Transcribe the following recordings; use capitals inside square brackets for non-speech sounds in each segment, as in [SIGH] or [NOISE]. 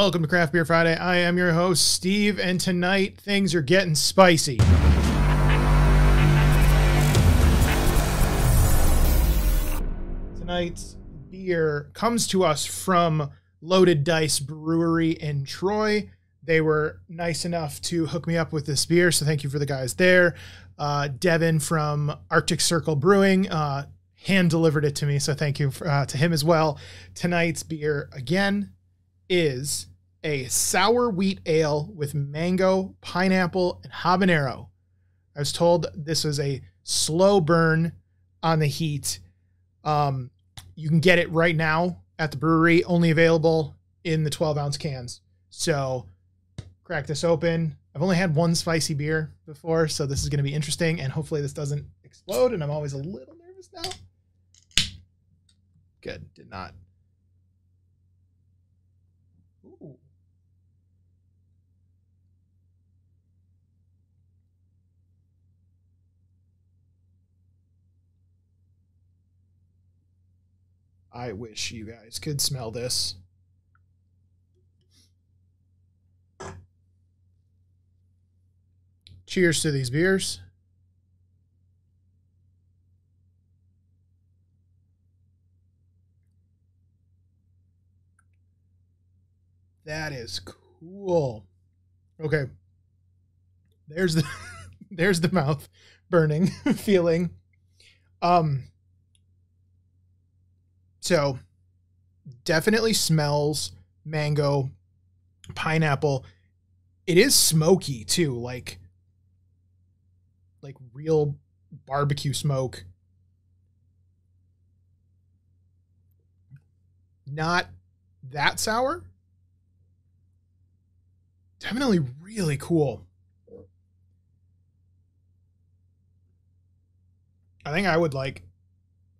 Welcome to Craft Beer Friday. I am your host, Steve, and tonight things are getting spicy. Tonight's beer comes to us from Loaded Dice Brewery in Troy. They were nice enough to hook me up with this beer, so thank you for the guys there. Uh, Devin from Arctic Circle Brewing uh, hand delivered it to me, so thank you for, uh, to him as well. Tonight's beer, again, is a sour wheat ale with mango, pineapple, and habanero. I was told this was a slow burn on the heat. Um, you can get it right now at the brewery, only available in the 12 ounce cans. So crack this open. I've only had one spicy beer before, so this is going to be interesting, and hopefully this doesn't explode. And I'm always a little nervous now. Good, did not. Ooh. I wish you guys could smell this. Cheers to these beers. That is cool. Okay. There's the [LAUGHS] there's the mouth burning [LAUGHS] feeling. Um so definitely smells mango, pineapple. It is smoky too, like like real barbecue smoke. Not that sour. Definitely really cool. I think I would like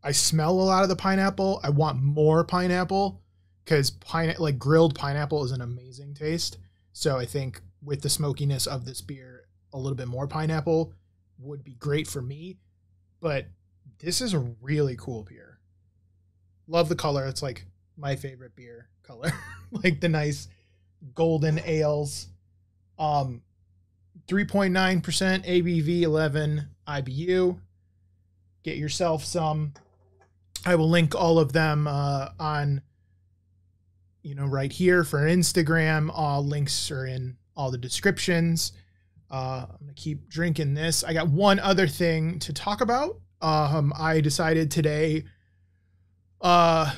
I smell a lot of the pineapple. I want more pineapple because pine like grilled pineapple is an amazing taste. So I think with the smokiness of this beer, a little bit more pineapple would be great for me. But this is a really cool beer. Love the color. It's like my favorite beer [LAUGHS] color. like the nice golden ales. Um 3.9% ABV 11 IBU. Get yourself some I will link all of them uh, on, you know, right here for Instagram. All links are in all the descriptions. Uh, I'm gonna keep drinking this. I got one other thing to talk about. Um, I decided today. Uh,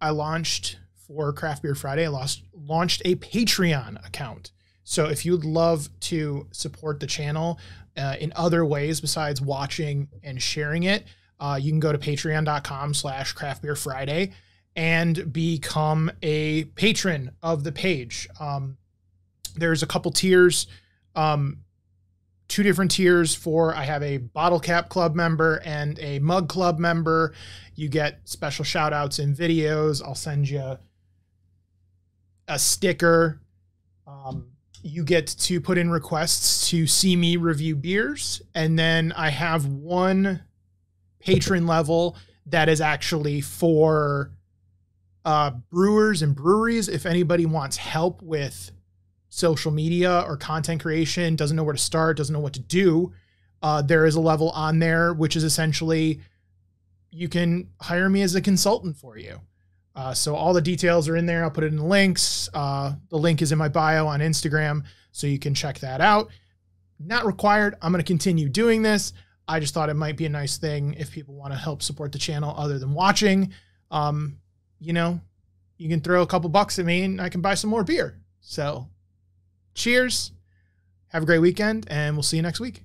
I launched for Craft Beer Friday. I lost, launched a Patreon account. So if you'd love to support the channel uh, in other ways besides watching and sharing it, uh, you can go to patreon.com slash craft beer friday and become a patron of the page. Um, there's a couple tiers. Um, two different tiers for i have a bottle cap club member and a mug club member. You get special shout outs in videos. I'll send you a sticker. Um, you get to put in requests to see me review beers. And then i have one patron level that is actually for uh, brewers and breweries. If anybody wants help with social media or content creation, doesn't know where to start, doesn't know what to do, uh, there is a level on there which is essentially you can hire me as a consultant for you. Uh, so all the details are in there. I'll put it in the links. Uh, the link is in my bio on Instagram, so you can check that out. Not required. I'm going to continue doing this. I just thought it might be a nice thing if people want to help support the channel other than watching. Um, you know, you can throw a couple bucks at me and I can buy some more beer. So, cheers. Have a great weekend, and we'll see you next week.